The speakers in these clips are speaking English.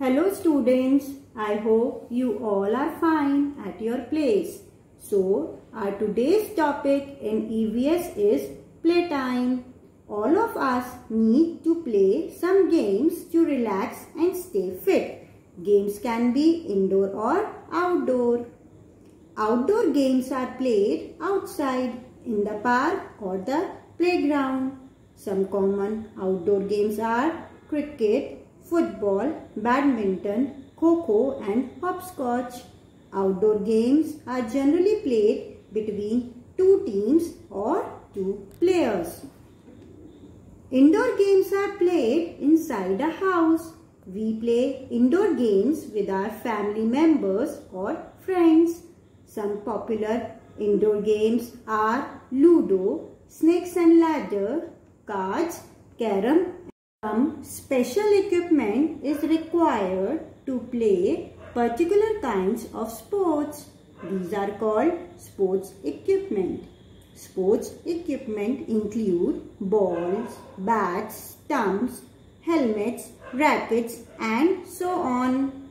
Hello students, I hope you all are fine at your place. So, our today's topic in EVS is playtime. All of us need to play some games to relax and stay fit. Games can be indoor or outdoor. Outdoor games are played outside in the park or the playground. Some common outdoor games are cricket, football, badminton, kho and hopscotch. Outdoor games are generally played between two teams or two players. Indoor games are played inside a house. We play indoor games with our family members or friends. Some popular indoor games are Ludo, Snakes and Ladder, Cards, Carom some special equipment is required to play particular kinds of sports. These are called sports equipment. Sports equipment include balls, bats, stumps, helmets, rackets and so on.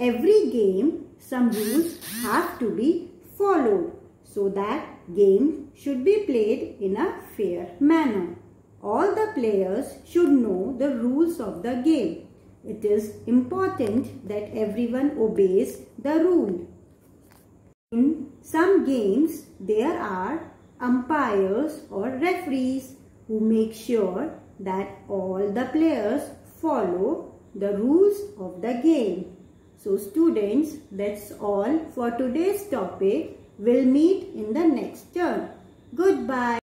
Every game, some rules have to be followed so that game should be played in a fair manner. All the players should know the rules of the game. It is important that everyone obeys the rule. In some games, there are umpires or referees who make sure that all the players follow the rules of the game. So students, that's all for today's topic. We'll meet in the next turn. Goodbye.